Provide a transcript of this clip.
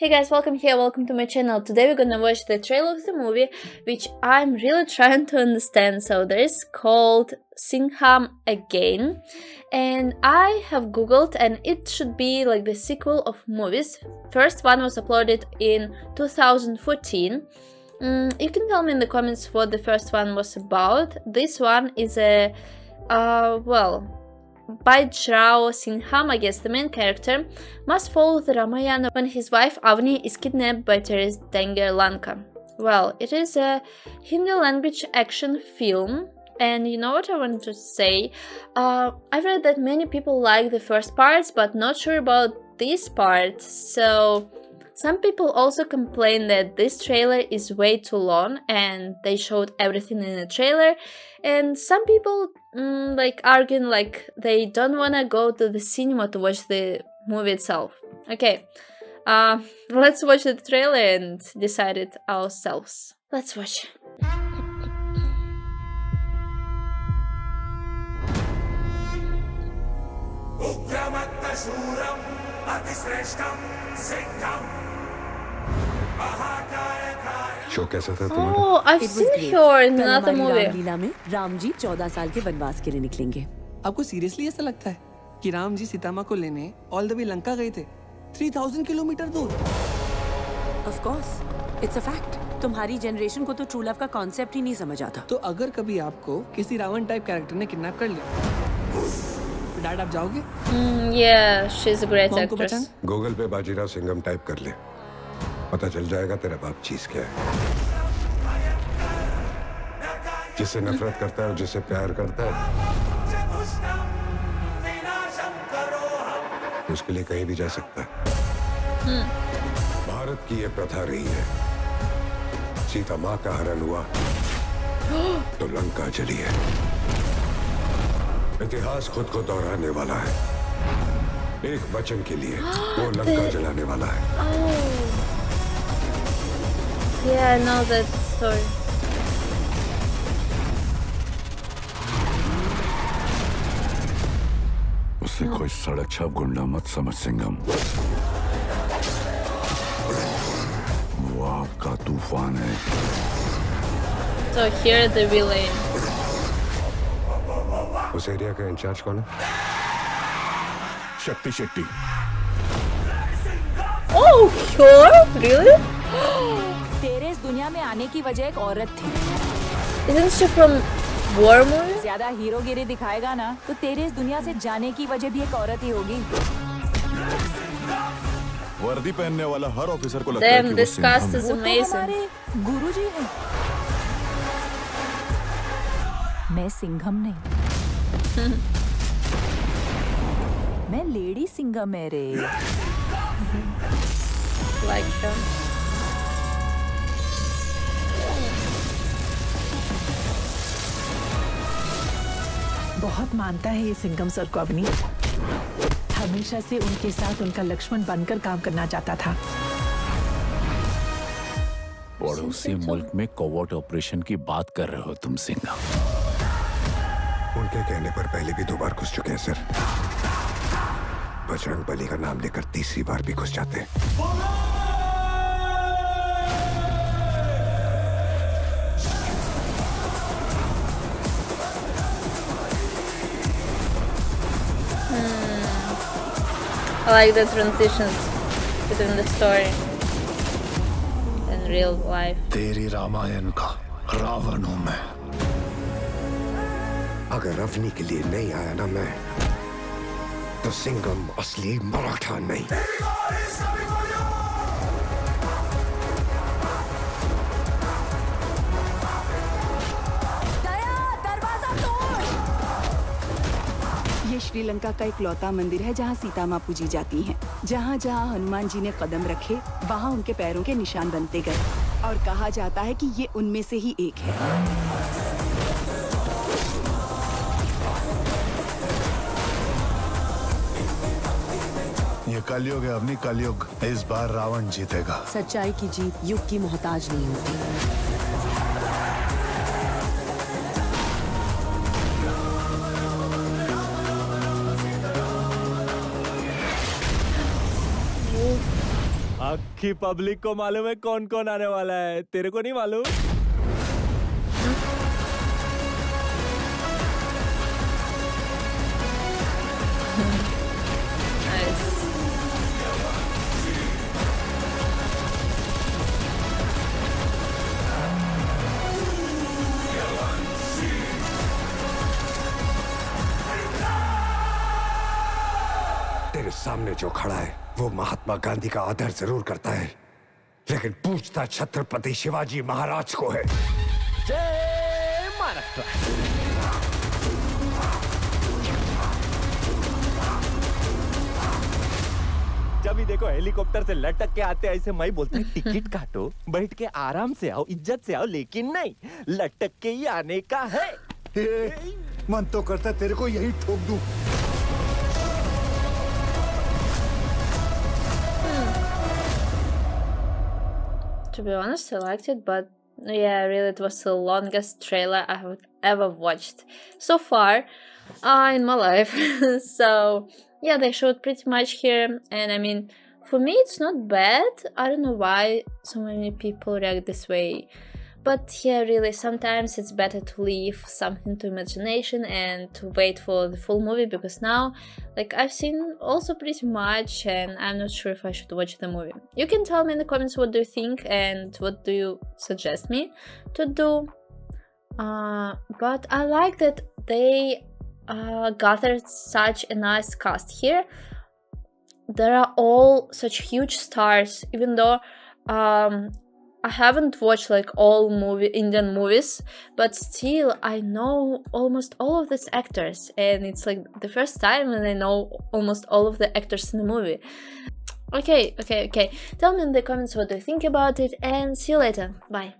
Hey guys, welcome here, welcome to my channel. Today we're gonna watch the trailer of the movie, which I'm really trying to understand. So this called Singham Again, and I have googled and it should be like the sequel of movies. First one was uploaded in 2014. Mm, you can tell me in the comments what the first one was about. This one is a, uh, well, Bajrao Singham, I guess the main character, must follow the Ramayana when his wife Avni is kidnapped by terrorist Danger Lanka. Well, it is a Hindi language action film and you know what I want to say? Uh, I've read that many people like the first parts but not sure about this part, so some people also complain that this trailer is way too long and they showed everything in the trailer and some people mm, like arguing like they don't want to go to the cinema to watch the movie itself. Okay, uh, let's watch the trailer and decide it ourselves. Let's watch. Show कैसा था तुम्हारा? Oh, I've seen her in another movie. Ramlila में राम जी चौदह साल के वनवास के लिए निकलेंगे। आपको सीरियसली ऐसा लगता है कि राम जी सीतामा को लेने ऑल द वे लंका गए थे? 3000 किलोमीटर दूर। Of course it's a fact तुम्हारी जनरेशन को तो ट्रू लव का कॉन्सेप्ट ही नहीं समझ आता। तो अगर कभी आपको किसी रावण टाइप कैरेक्टर ने किडनैप कर लिया तो डैड आप जाओगे? Yeah, she's a great mom को गूगल पे बाजीराव सिंघम टाइप कर ले। पता चल जाएगा तेरा बाप चीज़ क्या है। जिसे नफरत करता है और जिससे प्यार करता है। उसके लिए कहीं भी जा सकता है। भारत की ये प्रथा रही है। सीता माँ का हरण हुआ। तो लंका जली है। इतिहास खुद को दोहराने वाला है। एक वचन के लिए वो लंका जलाने वाला है। Yeah, I know that story. उसे कोई सड़क गुंडा मत समझ सिंगम। वो आपका तूफान है So here the villain. उस एरिया का इंचार्ज कौन है? शक्ति शेट्टी. Oh, sure? Really? दुनिया में आने की वजह एक औरत थी Isn't she from war movie? ज़्यादा हीरोगिरी दिखाएगा ना तो तेरे इस दुनिया से जाने की वजह भी एक औरत ही होगी वर्दी पहनने वाला हर ऑफिसर को लगता है Damn, कि वो this cast is है। वो तो amazing. हमारे गुरु जी हैं मैं सिंघम नहीं मैं लेडी सिंघम है रे Like them. बहुत मानता है ये सिंगम सर को अवनी हमेशा से उनके साथ उनका लक्ष्मण बनकर काम करना चाहता था। पड़ोसी मुल्क में कोवर्ट ऑपरेशन की बात कर रहे हो तुम सिंघम। उनके कहने पर पहले भी दो बार घुस चुके हैं सर। बजरंग बली का नाम लेकर तीसरी बार भी घुस जाते हैं। I like the transitions between the story and real life. तेरी रामायण का रावण हूं मैं अगर अवनी के लिए नहीं आया ना मैं तो सिंगम असली मराठा नहीं श्रीलंका का एक लौता मंदिर है जहाँ सीता माँ पूजी जाती हैं। जहाँ जहाँ हनुमान जी ने कदम रखे वहाँ उनके पैरों के निशान बनते गए। और कहा जाता है कि ये उनमें से ही एक है। ये कलयुग है अवनी कलयुग इस बार रावण जीतेगा। सच्चाई की जीत युग की मोहताज नहीं होती। आखी पब्लिक को मालूम है कौन कौन आने वाला है। तेरे को नहीं मालूम? तेरे सामने जो खड़ा है वो महात्मा गांधी का आदर ज़रूर करता है। लेकिन पूछता छत्रपति शिवाजी महाराज को है। जय महाराष्ट्र। जब भी देखो हेलीकॉप्टर से लटक के आते ऐसे मैं बोलता टिकट काटो बैठ के आराम से आओ इज़्ज़त से आओ लेकिन नहीं लटक के ही आने का है। मन तो करता तेरे को यही ठोक दूँ। To be honest, I liked it, but yeah, really, it was the longest trailer I have ever watched so far uh, in my life. so yeah, they showed pretty much here, and I mean, for me, it's not bad. I don't know why so many people react this way. But yeah, really, sometimes it's better to leave something to imagination and to wait for the full movie because now, like, I've seen also pretty much, and I'm not sure if I should watch the movie. You can tell me in the comments what do you think and what do you suggest me to do. Uh, but I like that they uh, gathered such a nice cast here. There are all such huge stars, even though um, I haven't watched like all movie Indian movies, but still I know almost all of these actors, and it's like the first time when I know almost all of the actors in the movie. Okay, okay, okay. Tell me in the comments what do you think about it, and see you later. Bye.